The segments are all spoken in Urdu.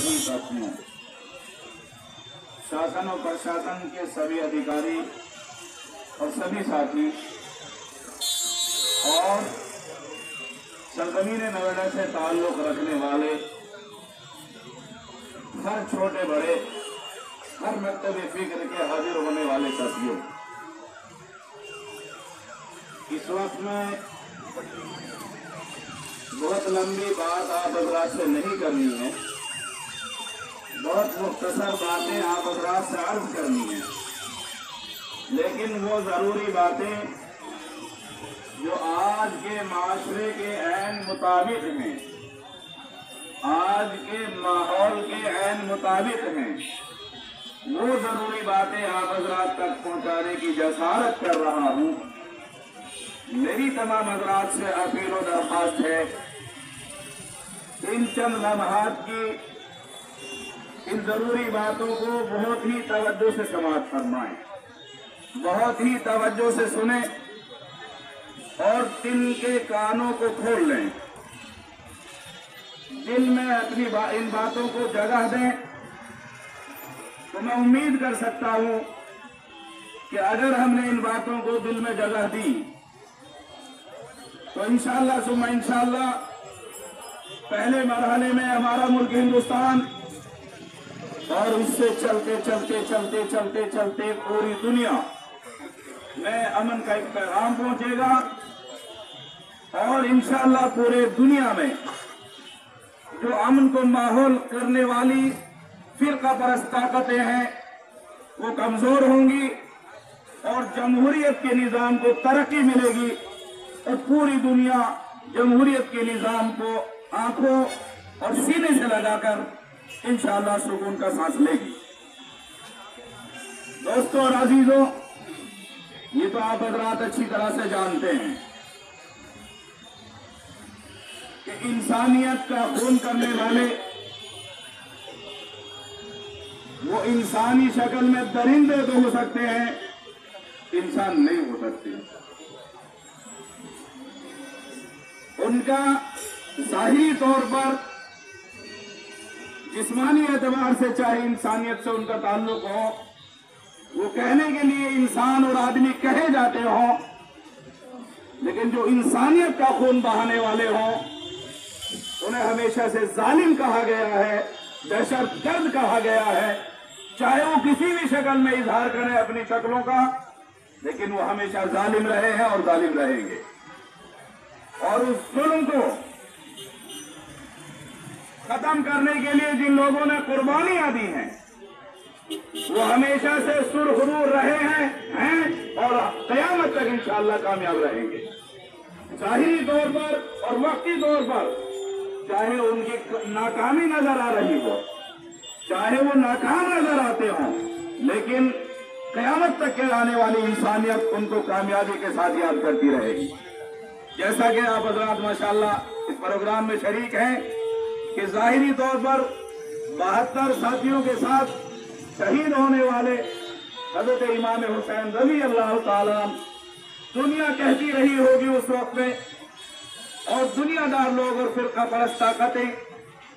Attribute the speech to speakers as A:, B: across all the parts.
A: سبھی ساتھیوں شاسن اور پرشاسن کے سبھی ادھیکاری اور سبھی ساتھی اور سرزمین نویڈا سے تعلق رکھنے والے ہر چھوٹے بڑے، ہر مکتب فکر کے حاضر ہونے والے ساتھیوں، اس وقت میں بہت لمبی بات آپ حضرات سے نہیں کرنی ہے۔ بہت مختصر باتیں آپ اضرات سے عرض کرنی ہیں۔ لیکن وہ ضروری باتیں جو آج کے معاشرے کے عین مطابق ہیں۔ آج کے ماحول کے عین مطابق ہیں۔ وہ ضروری باتیں آپ حضرات تک پہنچانے کی جسارت کر رہا ہوں۔ میری تمام حضرات سے اپیل و درخواست ہے۔ ان چند لمحات کی ان ضروری باتوں کو بہت ہی توجہ سے سماعت فرمائیں۔ بہت ہی توجہ سے سنیں اور دل کے کانوں کو کھول لیں۔ دل میں اپنی با... ان باتوں کو جگہ دیں۔ تو میں امید کر سکتا ہوں کہ اگر ہم نے ان باتوں کو دل میں جگہ دی، تو انشاءاللہ شاء انشاءاللہ پہلے مرحلے میں ہمارا ملک ہندوستان اور اس سے چلتے چلتے چلتے چلتے چلتے پوری دنیا میں امن کا ایک پیغام پہنچے گا اور انشاءاللہ پورے دنیا میں جو امن کو ماحول کرنے والی فرقہ پرست طاقتیں ہیں، وہ کمزور ہوں گی اور جمہوریت کے نظام کو ترقی ملے گی اور پوری دنیا جمہوریت کے نظام کو آنکھوں اور سینے سے لگا کر انشاءاللہ سکون کا سانس لے گی۔ دوستو اور عزیزوں یہ تو آپ حضرات اچھی طرح سے جانتے ہیں کہ انسانیت کا خون کرنے والے وہ انسانی شکل میں درندے تو ہو سکتے ہیں، انسان نہیں ہو سکتے۔ ان کا ظاہری طور پر جسمانی اعتبار سے چاہے انسانیت سے ان کا تعلق ہو، وہ کہنے کے لیے انسان اور آدمی کہے جاتے ہوں، لیکن جو انسانیت کا خون بہانے والے ہوں، انہیں ہمیشہ سے ظالم کہا گیا ہے، دہشت گرد کہا گیا ہے۔ چاہے وہ کسی بھی شکل میں اظہار کریں اپنی شکلوں کا، لیکن وہ ہمیشہ ظالم رہے ہیں اور ظالم رہیں گے۔ اور اس ظلم کو ختم کرنے کے لیے جن لوگوں نے قربانیاں دی ہیں، وہ ہمیشہ سے سرخرور رہے ہیں ہیں اور قیامت تک انشاءاللہ کامیاب رہیں گے۔ ظاہری طور پر اور وقتی طور پر، چاہے ان کی ناکامی نظر آ رہی ہو، چاہے وہ ناکام نظر آتے ہوں، لیکن قیامت تک کے آنے والی انسانیت ان کو کامیابی کے ساتھ یاد کرتی رہے گی۔ جیسا کہ آپ حضرات ماشاءاللہ اس پروگرام میں شریک ہیں کہ ظاہری طور پر بہتر ساتھیوں کے ساتھ شہید ہونے والے حضرت امام حسین رضی اللہ تعالیٰ دنیا کہتی رہی ہوگی اس وقت میں، اور دنیا دار لوگ اور فرقہ پرست طاقتیں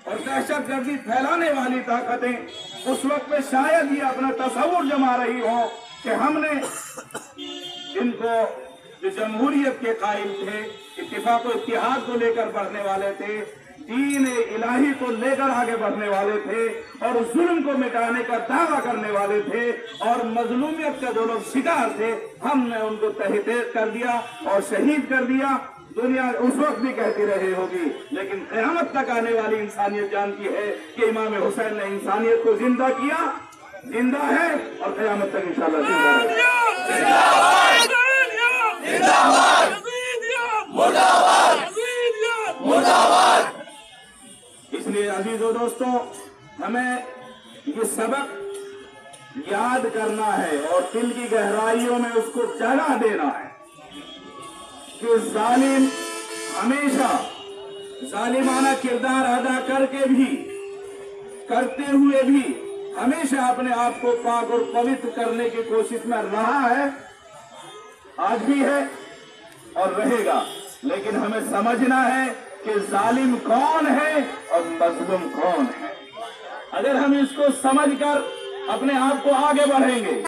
A: اور دہشت گردی پھیلانے والی طاقتیں اس وقت میں شاید ہی اپنا تصور جما رہی ہوں کہ ہم نے ان کو جو جمہوریت کے قائم تھے، اتفاق و اتحاد کو لے کر بڑھنے والے تھے دین الہی کو لے کر آگے بڑھنے والے تھے اور ظلم کو مٹانے کا دعویٰ کرنے والے تھے اور مظلومیت کا دونوں شکار تھے ہم نے ان کو تحتیت کر دیا اور شہید کر دیا۔ دنیا اس وقت بھی کہتی رہی ہوگی لیکن قیامت تک آنے والی انسانیت جانتی ہے کہ امام حسین نے انسانیت کو زندہ کیا زندہ ہے اور قیامت تک انشاءاللہ زندہ ہے لیے عزیز و دوستوں، ہمیں یہ سبق یاد کرنا ہے اور دل کی گہرائیوں میں اس کو جگہ دینا ہے کہ ظالم ہمیشہ ظالمانہ کردار ادا کر کے بھی، کرتے ہوئے بھی ہمیشہ اپنے آپ کو پاک اور پویت کرنے کی کوشش میں رہا ہے، آج بھی ہے اور رہے گا۔ لیکن ہمیں سمجھنا ہے کہ ظالم کون ہے اور مظلوم کون ہے۔ اگر ہم اس کو سمجھ کر اپنے آپ کو آگے بڑھیں گے۔